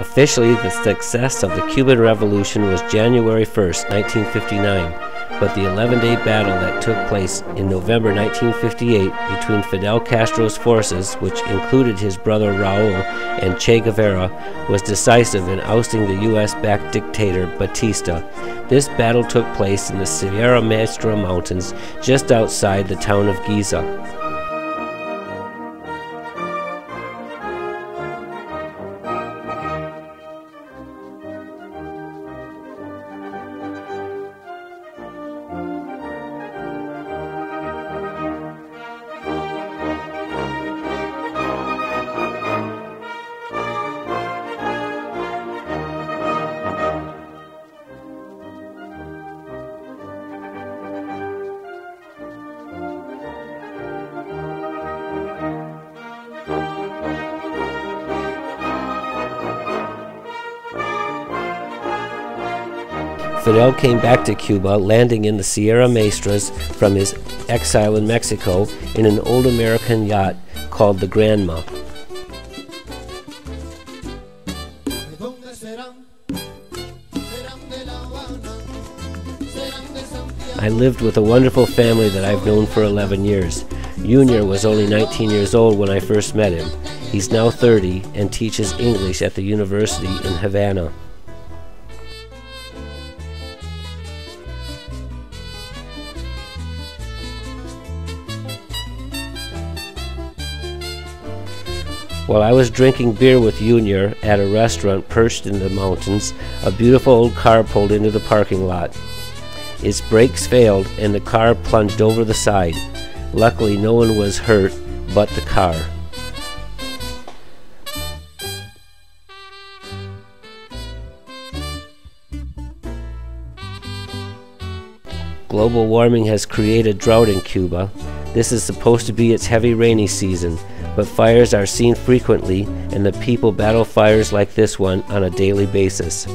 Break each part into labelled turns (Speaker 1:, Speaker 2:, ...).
Speaker 1: Officially, the success of the Cuban Revolution was January 1, 1959, but the 11 day battle that took place in November 1958 between Fidel Castro's forces, which included his brother Raul and Che Guevara, was decisive in ousting the U.S. backed dictator Batista. This battle took place in the Sierra Maestra Mountains just outside the town of Guisa. Fidel came back to Cuba, landing in the Sierra Maestras from his exile in Mexico in an old American yacht called the Granma. I lived with a wonderful family that I've known for 11 years. Junior was only 19 years old when I first met him. He's now 30 and teaches English at the university in Havana. While I was drinking beer with Junior at a restaurant perched in the mountains, a beautiful old car pulled into the parking lot. Its brakes failed and the car plunged over the side. Luckily, no one was hurt but the car. Global warming has created drought in Cuba. This is supposed to be its heavy rainy season, but fires are seen frequently, and the people battle fires like this one on a daily basis.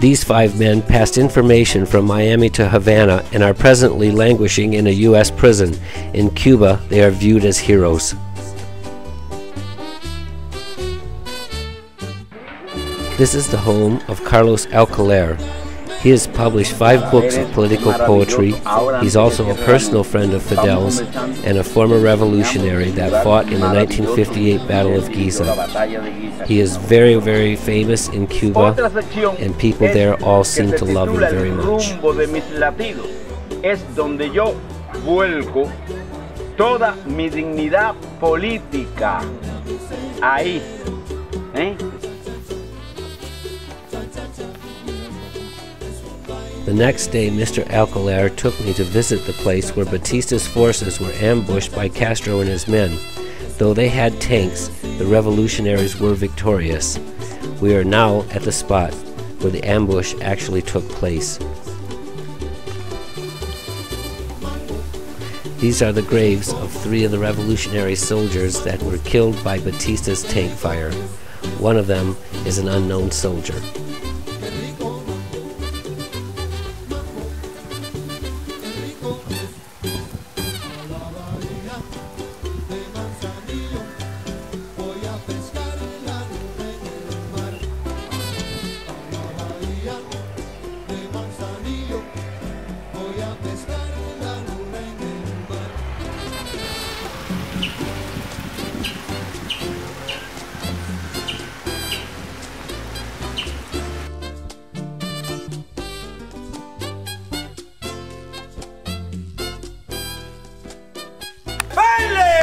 Speaker 1: These five men passed information from Miami to Havana and are presently languishing in a U.S. prison. In Cuba, they are viewed as heroes. This is the home of Carlos Alcoler, he has published five books of political poetry. He's also a personal friend of Fidel's and a former revolutionary that fought in the 1958 Battle of Guisa. He is very, very famous in Cuba, and people there all seem to love him very much. toda mi dignidad política. Ahí. ¿Eh? The next day, Mr. Alcoler took me to visit the place where Batista's forces were ambushed by Castro and his men. Though they had tanks, the revolutionaries were victorious. We are now at the spot where the ambush actually took place. These are the graves of three of the revolutionary soldiers that were killed by Batista's tank fire. One of them is an unknown soldier.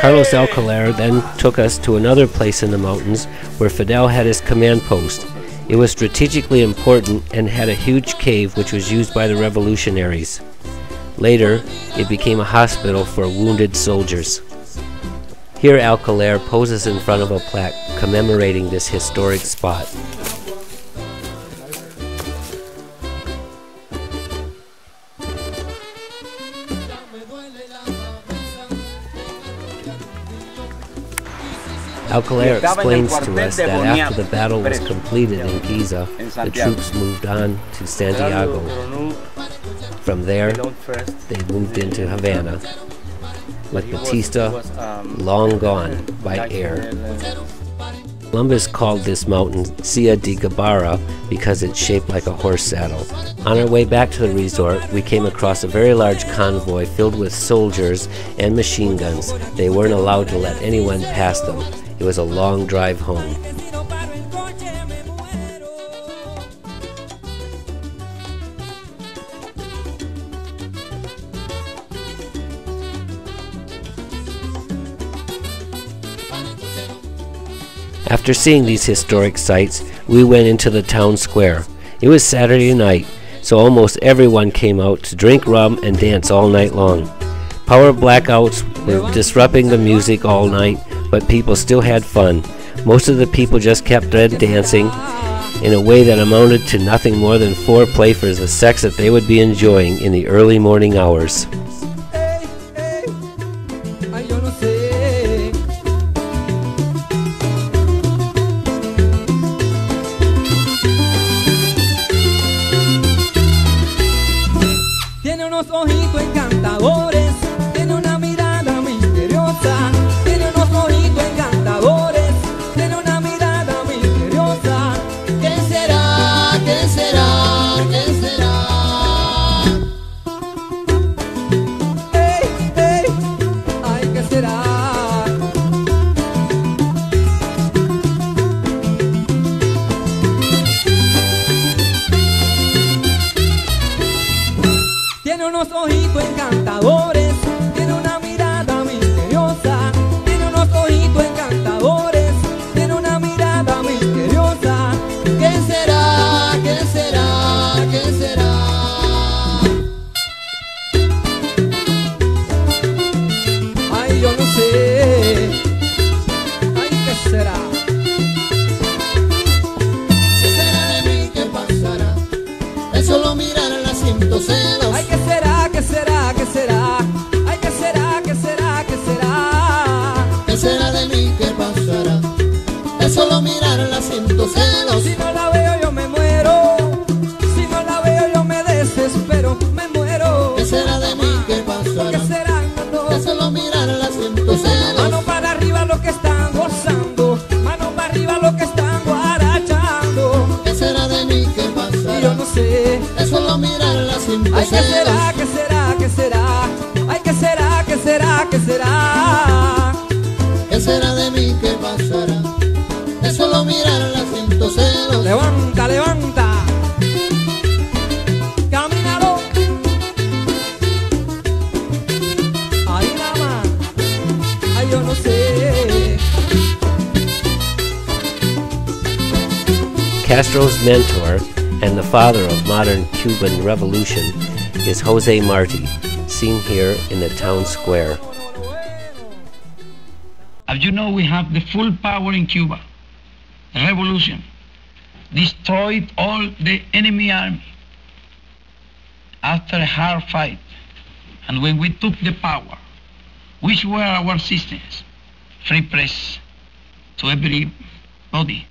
Speaker 1: Carlos Alcoler then took us to another place in the mountains where Fidel had his command post. It was strategically important and had a huge cave which was used by the revolutionaries. Later, it became a hospital for wounded soldiers. Here Alcoler poses in front of a plaque commemorating this historic spot. Alcoler explains to us that after the battle was completed in Guisa, the troops moved on to Santiago. From there, they moved into Havana, like Batista, long gone by air. Columbus called this mountain Silla de Gibara because it's shaped like a horse saddle. On our way back to the resort, we came across a very large convoy filled with soldiers and machine guns. They weren't allowed to let anyone pass them. It was a long drive home. After seeing these historic sites, we went into the town square. It was Saturday night, so almost everyone came out to drink rum and dance all night long. Power blackouts were disrupting the music all night, but people still had fun. Most of the people just kept dancing in a way that amounted to nothing more than foreplay for the sex that they would be enjoying in the early morning hours.
Speaker 2: Unos ojitos encantadores,
Speaker 3: será? ¿Qué será? ¿Qué será? De mí? ¿Qué pasará? Es solo mirar el asiento celos.
Speaker 2: Levanta, levanta. Camínalo. Ahí nada más. Ay, yo no sé.
Speaker 1: Castro's mentor and the father of modern Cuban revolution is Jose Marti, seen here in the town square.
Speaker 4: As you know, we have the full power in Cuba. Revolution destroyed all the enemy army after a hard fight. And when we took the power, which were our systems? Free press to everybody,